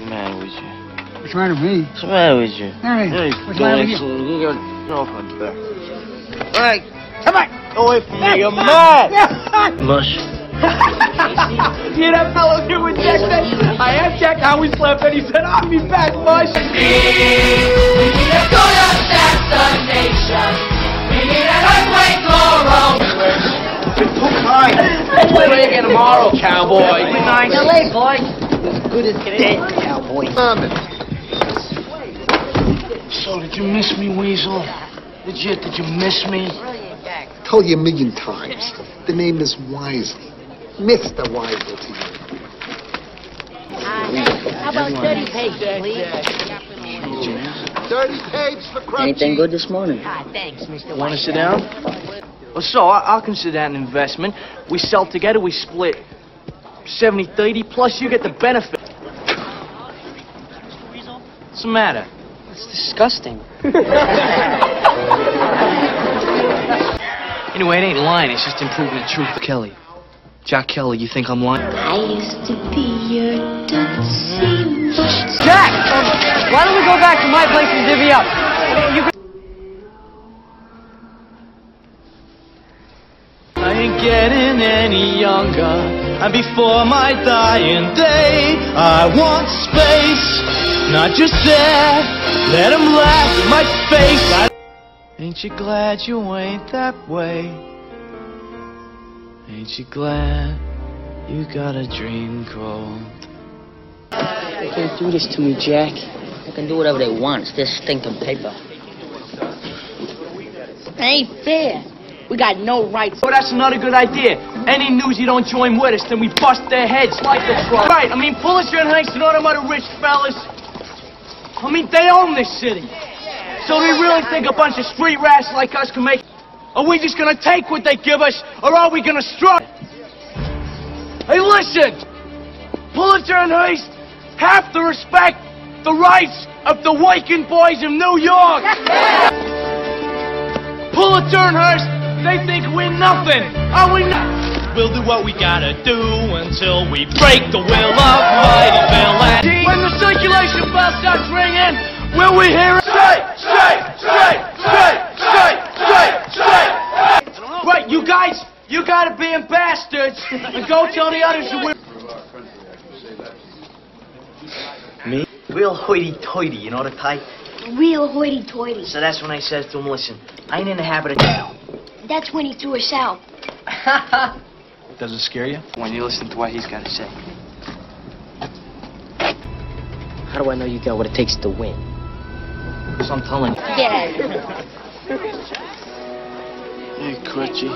the matter with you? What's the matter with me? What's the matter with you? Hey, Hey, what's the matter with you? listen, you got get off my back. Hey, Come on! go away from me, you're mad! Mush. See that fellow here with Jack said, I asked Jack how he slept and he said, I'll be back, mush. Play again tomorrow, cowboy. Be nice. LA, boy. As good as dead, cowboy. So, did you miss me, Weasel? Legit, did you miss me? told you a million times. The name is Wiesel. Mr. Wiesel to you. How about 30 pages, please? 30 pages for Crutchy. Anything good this morning? Ah, thanks, Mr. Want to sit down? Well, so, I- I'll consider that an investment. We sell together, we split 70-30, plus you get the benefit. What's the matter? It's disgusting. Anyway, it ain't lying, it's just improving the truth. Kelly. Jack Kelly, you think I'm lying? I used to be your Tootsie Boots. Jack! Why don't we go back to my place and divvy up? You could... I ain't getting any younger, and before my dying day, I want space, not just there. Let 'em laugh in my face. I... Ain't you glad you ain't that way? Ain't you glad you got a dream called? They can't do this to me, Jack. They can do whatever they want. It's this stinking paper. It ain't fair. We got no rights. Oh, that's another good idea. Any news you don't join with us, then we bust their heads like a truck. Right, I mean, Pulitzer and Hanks and all them other rich fellas. I mean, they own this city. So do we really think a bunch of street rats like us can make... Are we just gonna take what they give us, or are we gonna strike? Hey, listen! Pulitzer and Hearst have to respect the rights of the Waking Boys of New York! Pulitzer and Hearst, they think we're nothing. Are we not? We'll do what we gotta do until we break the will of mighty Bill and When the circulation bell starts ringing, will we hear it? Straight, straight, straight, straight, straight, straight, straight. Right, you guys, you gotta be in bastards and go tell the others that we're... Me? Real hoity-toity, you know the type? Real hoity-toity. So that's when I says to him, listen, I ain't in the habit of down. That's when he threw us out. Does it scare you? When you listen to what he's got to say. How do I know you got what it takes to win? So I'm telling you. Yeah. Hey, Crutchy.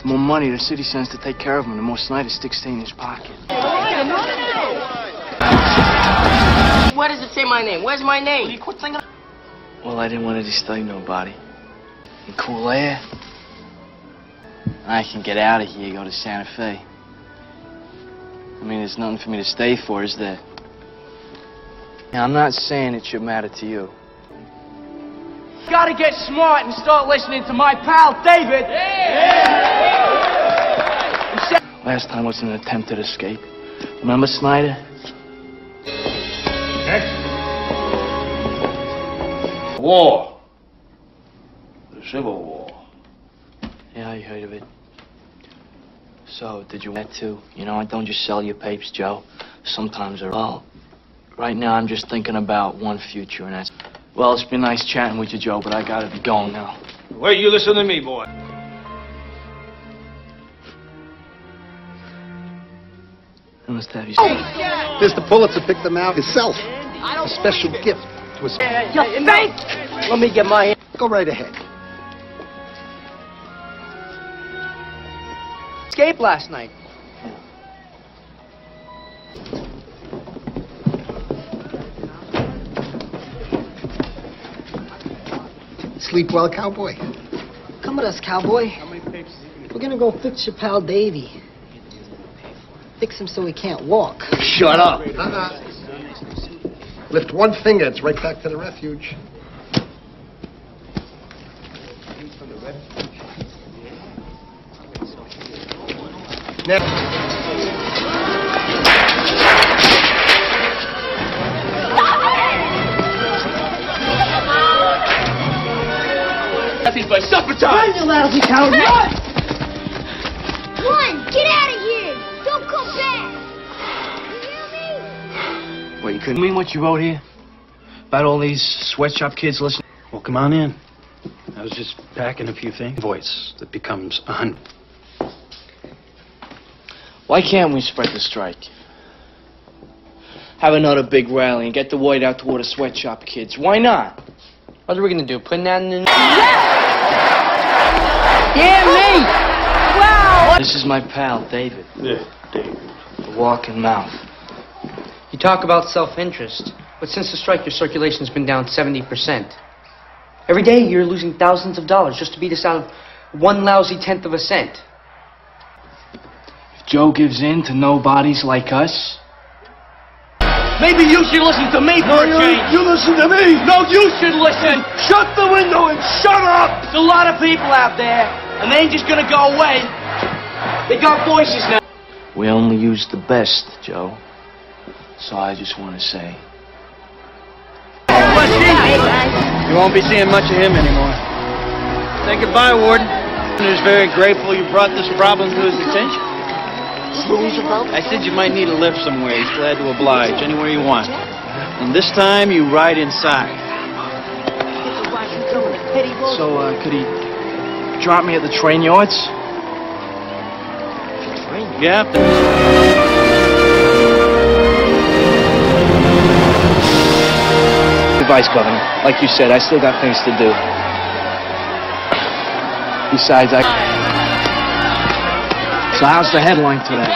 The more money the city sends to take care of him, the more Snyder sticks stay in his pocket. Where does it say my name? Where's my name? Well, I didn't want to disturb nobody. In cool air. I can get out of here, go to Santa Fe. I mean, there's nothing for me to stay for, is there? Now, I'm not saying it should matter to you. Gotta get smart and start listening to my pal, David. Last time was an attempted escape. Remember Snyder? War. The Civil War. Yeah, I heard of it. So, did you want to? You know, I don't just sell your papers, Joe. Sometimes they're all. Right now, I'm just thinking about one future, and that's. Well, it's been nice chatting with you, Joe, but I gotta be going now. Wait, you listen to me, boy. I must have you. Oh! Mr. Pulitzer picked them out himself. A special gift to his... You think? Let me get my... Go right ahead. Escape last night. Sleep well, cowboy? Come with us, cowboy. We're gonna go fix your pal Davy. Fix him so he can't walk. Shut up. Uh-uh. Lift one finger, it's right back to the refuge. Now. Nothing but sabotage! Run, you lousy coward! Run! Run! Get out of here! Don't come back! You hear me? What, you couldn't mean what you wrote here? About all these sweatshop kids listening? Well, come on in. I was just packing a few things. Voice that becomes a hundred. Why can't we spread the strike? Have another big rally and get the word out to all the sweatshop kids. Why not? What are we gonna do? Put that in the Yeah! yeah me! Wow! This is my pal, David. Yeah, David. The walking mouth. You talk about self-interest, but since the strike, your circulation's been down 70%. Every day, you're losing thousands of dollars just to beat us out of one lousy tenth of a cent. If Joe gives in to nobodies like us, maybe you should listen to me for a change. You listen to me! No, you should listen. Shut the window and shut up! There's a lot of people out there, and they ain't just gonna go away. They got voices now. We only use the best, Joe. So I just want to say. You won't be seeing much of him anymore. Say goodbye, Warden. He's very grateful you brought this problem to his attention. I said you might need a lift somewhere. He's glad to oblige, anywhere you want. And this time, you ride inside. So, uh, could he drop me at the train yards? Yeah. Governor. Like you said, I still got things to do. Besides, I. So how's the headline today?